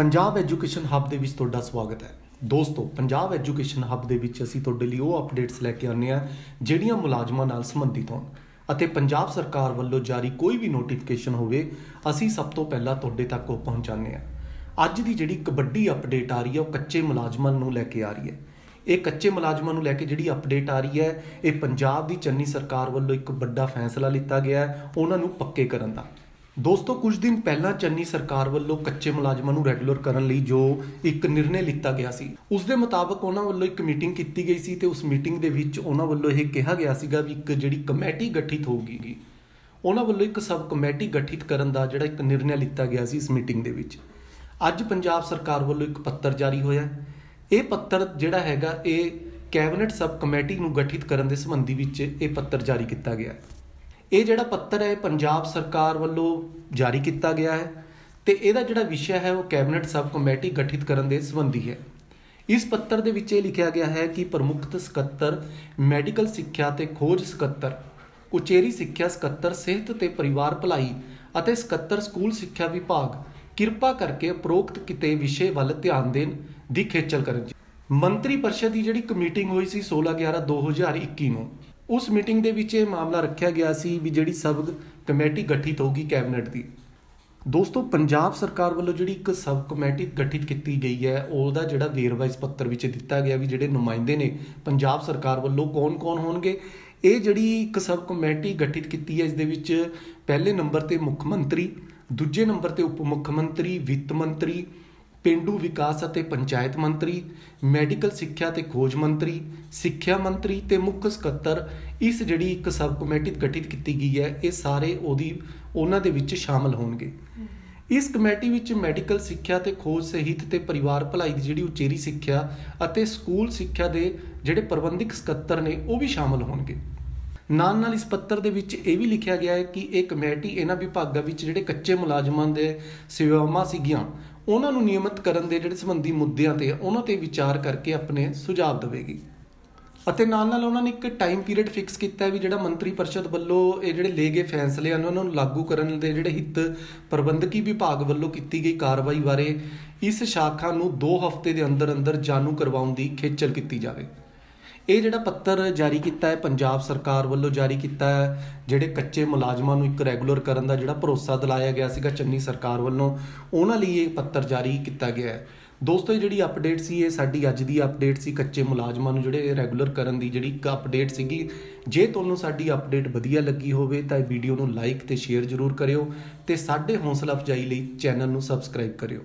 Punjab education hub ਦੇ ਵਿੱਚ ਤੁਹਾਡਾ ਸਵਾਗਤ ਹੈ। ਦੋਸਤੋ, ਪੰਜਾਬ ਐਜੂਕੇਸ਼ਨ ਹੱਬ ਦੇ ਵਿੱਚ ਅਸੀਂ ਤੁਹਾਡੇ ਲਈ ਉਹ ਅਪਡੇਟਸ ਲੈ ਕੇ ਆਉਂਦੇ ਹਾਂ, ਜਿਹੜੀਆਂ ਮੁਲਾਜ਼ਮਾਂ ਨਾਲ ਸੰਬੰਧਿਤ ਹੋਣ ਅਤੇ ਪੰਜਾਬ ਸਰਕਾਰ ਵੱਲੋਂ ਜਾਰੀ ਕੋਈ ਵੀ ਨੋਟੀਫਿਕੇਸ਼ਨ ਹੋਵੇ, ਅਸੀਂ ਸਭ ਤੋਂ ਪਹਿਲਾਂ ਤੁਹਾਡੇ ਤੱਕ ਉਹ ਪਹੁੰਚਾਉਂਦੇ ਹਾਂ। ਅੱਜ ਦੀ ਜਿਹੜੀ ਕਬੱਡੀ ਅਪਡੇਟ ਆ ਰਹੀ ਹੈ, ਉਹ ਕੱਚੇ ਮੁਲਾਜ਼ਮਾਂ ਨੂੰ ਲੈ ਕੇ ਆ ਰਹੀ ਹੈ। ਇਹ ਕੱਚੇ ਮੁਲਾਜ਼ਮਾਂ ਨੂੰ ਲੈ ਕੇ ਜਿਹੜੀ ਅਪਡੇਟ ਆ ਰਹੀ ਹੈ, ਇਹ ਪੰਜਾਬ ਦੀ ਚੰਨੀ ਸਰਕਾਰ ਵੱਲੋਂ ਇੱਕ ਵੱਡਾ ਫੈਸਲਾ ਲਿੱਤਾ ਗਿਆ ਹੈ, ਉਹਨਾਂ ਨੂੰ ਪੱਕੇ ਕਰਨ ਦਾ। ਦੋਸਤੋ, ਕੁਝ ਦਿਨ ਪਹਿਲਾਂ ਚੰਨੀ ਸਰਕਾਰ ਵੱਲੋਂ ਕੱਚੇ ਮੁਲਾਜ਼ਮਾਂ ਨੂੰ ਰੈਗੂਲਰ ਕਰਨ ਲਈ ਜੋ ਇੱਕ ਨਿਰਣੇ ਲਿੱਤਾ ਗਿਆ ਸੀ, ਉਸ ਦੇ ਮੁਤਾਬਕ ਉਹਨਾਂ ਵੱਲੋਂ ਇੱਕ ਮੀਟਿੰਗ ਕੀਤੀ ਗਈ ਸੀ ਤੇ ਉਸ ਮੀਟਿੰਗ ਦੇ ਵਿੱਚ ਉਹਨਾਂ ਵੱਲੋਂ ਇਹ ਕਿਹਾ ਗਿਆ ਸੀਗਾ ਵੀ ਇੱਕ ਜਿਹੜੀ ਕਮੇਟੀ ਗਠਿਤ ਹੋਊਗੀ ਉਹਨਾਂ ਵੱਲੋਂ ਇੱਕ ਸਬ ਕਮੇਟੀ ਗਠਿਤ ਕਰਨ ਦਾ ਜਿਹੜਾ ਇੱਕ ਨਿਰਣੇ ਲਿੱਤਾ ਗਿਆ ਸੀ ਇਸ ਮੀਟਿੰਗ ਦੇ ਵਿੱਚ। ਅੱਜ ਪੰਜਾਬ ਸਰਕਾਰ ਵੱਲੋਂ ਇੱਕ ਪੱਤਰ ਜਾਰੀ ਹੋਇਆ ਇਹ ਪੱਤਰ ਜਿਹੜਾ ਹੈਗਾ, ਇਹ ਕੈਬਨਿਟ ਸਬ ਕਮੇਟੀ ਨੂੰ ਗਠਿਤ ਕਰਨ ਦੇ ਸੰਬੰਧੀ ਵਿੱਚ ਇਹ ਪੱਤਰ ਜਾਰੀ ਕੀਤਾ ਗਿਆ ਹੈ। ਇਹ ਜਿਹੜਾ ਪੱਤਰ ਹੈ, ਪੰਜਾਬ ਸਰਕਾਰ ਵੱਲੋਂ ਜਾਰੀ ਕੀਤਾ ਗਿਆ ਹੈ ਤੇ ਇਹਦਾ ਜਿਹੜਾ ਵਿਸ਼ਾ ਹੈ, ਉਹ ਕੈਬਨਿਟ ਸਬ ਕਮੇਟੀ ਗਠਿਤ ਕਰਨ ਦੇ ਸੰਬੰਧੀ ਹੈ। ਇਸ ਪੱਤਰ ਦੇ ਵਿੱਚ ਇਹ ਲਿਖਿਆ ਗਿਆ ਹੈ ਕਿ ਪ੍ਰਮੁੱਖ ਸਕੱਤਰ, ਮੈਡੀਕਲ ਸਿੱਖਿਆ ਤੇ ਖੋਜ ਸਕੱਤਰ, ਉਚੇਰੀ ਸਿੱਖਿਆ ਸਕੱਤਰ, ਸਿਹਤ ਤੇ ਪਰਿਵਾਰ ਭਲਾਈ ਅਤੇ ਸਕੱਤਰ ਸਕੂਲ ਸਿੱਖਿਆ ਵਿਭਾਗ ਕਿਰਪਾ ਕਰਕੇ ਉਪਰੋਕਤ ਕਿਤੇ ਵਿਸ਼ੇ ਵੱਲ ਧਿਆਨ ਦੇਣ ਦੀ ਖੇਚਲ ਕਰਨ ਮੰਤਰੀ ਪਰਿਸ਼ਦ ਦੀ ਜਿਹੜੀ ਇੱਕ ਮੀਟਿੰਗ ਹੋਈ ਸੀ 16 11 2021 ਨੂੰ ਉਸ ਮੀਟਿੰਗ ਦੇ ਵਿੱਚ ਇਹ ਮਾਮਲਾ ਰੱਖਿਆ ਗਿਆ ਸੀ ਵੀ ਜਿਹੜੀ ਸਬ ਕਮੇਟੀ ਗਠਿਤ ਹੋਊਗੀ ਕੈਬਨਿਟ ਦੀ। ਦੋਸਤੋ, ਪੰਜਾਬ ਸਰਕਾਰ ਵੱਲੋਂ ਜਿਹੜੀ ਇੱਕ ਸਬ ਕਮੇਟੀ ਗਠਿਤ ਕੀਤੀ ਗਈ ਹੈ, ਉਹਦਾ ਜਿਹੜਾ ਵੇਰਵਾ ਪੱਤਰ ਵਿੱਚ ਦਿੱਤਾ ਗਿਆ ਵੀ ਜਿਹੜੇ ਨੁਮਾਇੰਦੇ ਨੇ ਪੰਜਾਬ ਸਰਕਾਰ ਵੱਲੋਂ ਕੌਣ-ਕੌਣ ਹੋਣਗੇ, ਇਹ ਜਿਹੜੀ ਇੱਕ ਸਬ ਕਮੇਟੀ ਗਠਿਤ ਕੀਤੀ ਹੈ, ਇਸ ਦੇ ਵਿੱਚ ਪਹਿਲੇ ਨੰਬਰ ਤੇ ਮੁੱਖ ਮੰਤਰੀ, ਦੂਜੇ ਨੰਬਰ ਤੇ ਉਪ ਮੁੱਖ ਮੰਤਰੀ, ਵਿੱਤ ਮੰਤਰੀ ਪਿੰਡੂ ਵਿਕਾਸ ਅਤੇ ਪੰਚਾਇਤ ਮੰਤਰੀ, ਮੈਡੀਕਲ ਸਿੱਖਿਆ ਤੇ ਖੋਜ ਮੰਤਰੀ, ਸਿੱਖਿਆ ਮੰਤਰੀ ਤੇ ਮੁੱਖ ਸਕੱਤਰ, ਇਸ ਜਿਹੜੀ ਇੱਕ ਸਬ ਕਮੇਟੀ ਗਠਿਤ ਕੀਤੀ ਗਈ ਹੈ, ਇਹ ਸਾਰੇ ਉਹਦੀ, ਉਹਨਾਂ ਦੇ ਵਿੱਚ ਸ਼ਾਮਲ ਹੋਣਗੇ। ਇਸ ਕਮੇਟੀ ਵਿੱਚ ਮੈਡੀਕਲ ਸਿੱਖਿਆ ਤੇ ਖੋਜ ਸਹਿਤ ਤੇ ਪਰਿਵਾਰ ਭਲਾਈ ਦੀ ਜਿਹੜੀ ਉਚੇਰੀ ਸਿੱਖਿਆ ਅਤੇ ਸਕੂਲ ਸਿੱਖਿਆ ਦੇ ਜਿਹੜੇ ਪ੍ਰਬੰਧਕ ਸਕੱਤਰ ਨੇ, ਉਹ ਵੀ ਸ਼ਾਮਲ ਹੋਣਗੇ। ਨਾਲ ਨਾਲ ਇਸ ਪੱਤਰ ਦੇ ਵਿੱਚ ਇਹ ਵੀ ਲਿਖਿਆ ਗਿਆ ਹੈ ਕਿ ਇਹ ਕਮੇਟੀ ਇਹਨਾਂ ਵਿਭਾਗਾਂ ਵਿੱਚ ਜਿਹੜੇ ਕੱਚੇ ਮੁਲਾਜ਼ਮਾਂ ਦੇ ਸੇਵਾਵਾਂ ਸੀਗੀਆਂ ਉਹਨਾਂ ਨੂੰ ਨਿਯਮਿਤ ਕਰਨ ਦੇ ਜਿਹੜੇ ਸੰਬੰਧੀ ਮੁੱਦਿਆਂ ਤੇ ਉਹਨਾਂ ਤੇ ਵਿਚਾਰ ਕਰਕੇ ਆਪਣੇ ਸੁਝਾਅ ਦੇਵੇਗੀ। ਅਤੇ ਨਾਲ ਨਾਲ ਉਹਨਾਂ ਨੇ ਇੱਕ ਟਾਈਮ ਪੀਰੀਅਡ ਫਿਕਸ ਕੀਤਾ ਹੈ ਵੀ ਜਿਹੜਾ ਮੰਤਰੀ ਪਰਿਸ਼ਦ ਵੱਲੋਂ ਇਹ ਜਿਹੜੇ ਲਏ ਗਏ ਫੈਸਲੇ ਹਨ, ਉਹਨਾਂ ਨੂੰ ਲਾਗੂ ਕਰਨ ਦੇ ਜਿਹੜੇ ਹਿੱਤ ਪ੍ਰਬੰਧਕੀ ਵਿਭਾਗ ਵੱਲੋਂ ਕੀਤੀ ਗਈ ਕਾਰਵਾਈ ਬਾਰੇ ਇਸ ਸ਼ਾਖਾ ਨੂੰ 2 ਹਫ਼ਤੇ ਦੇ ਅੰਦਰ ਅੰਦਰ ਜਾਣੂ ਕਰਵਾਉਣ ਦੀ ਖੇਚਲ ਕੀਤੀ ਜਾਵੇ। ਇਹ ਜਿਹੜਾ ਪੱਤਰ ਜਾਰੀ ਕੀਤਾ ਹੈ, ਪੰਜਾਬ ਸਰਕਾਰ ਵੱਲੋਂ ਜਾਰੀ ਕੀਤਾ ਹੈ, ਜਿਹੜੇ ਕੱਚੇ ਮੁਲਾਜ਼ਮਾਂ ਨੂੰ ਇੱਕ ਰੈਗੂਲਰ ਕਰਨ ਦਾ ਜਿਹੜਾ ਭਰੋਸਾ ਦਿਲਾਇਆ ਗਿਆ ਸੀਗਾ ਚੰਨੀ ਸਰਕਾਰ ਵੱਲੋਂ, ਉਹਨਾਂ ਲਈ ਇਹ ਪੱਤਰ ਜਾਰੀ ਕੀਤਾ ਗਿਆ ਹੈ। ਦੋਸਤੋ, ਇਹ ਜਿਹੜੀ ਅਪਡੇਟ ਸੀ, ਇਹ ਸਾਡੀ ਅੱਜ ਦੀ ਅਪਡੇਟ ਸੀ, ਕੱਚੇ ਮੁਲਾਜ਼ਮਾਂ ਨੂੰ ਜਿਹੜੇ ਰੈਗੂਲਰ ਕਰਨ ਦੀ ਜਿਹੜੀ ਇੱਕ ਅਪਡੇਟ ਸੀਗੀ। ਜੇ ਤੁਹਾਨੂੰ ਸਾਡੀ ਅਪਡੇਟ ਵਧੀਆ ਲੱਗੀ ਹੋਵੇ, ਤਾਂ ਇਹ ਵੀਡੀਓ ਨੂੰ ਲਾਈਕ ਤੇ ਸ਼ੇਅਰ ਜ਼ਰੂਰ ਕਰਿਓ ਤੇ ਸਾਡੇ ਹੌਸਲਾ ਅਫਜ਼ਾਈ ਲਈ ਚੈਨਲ ਨੂੰ ਸਬਸਕ੍ਰਾਈਬ ਕਰਿਓ।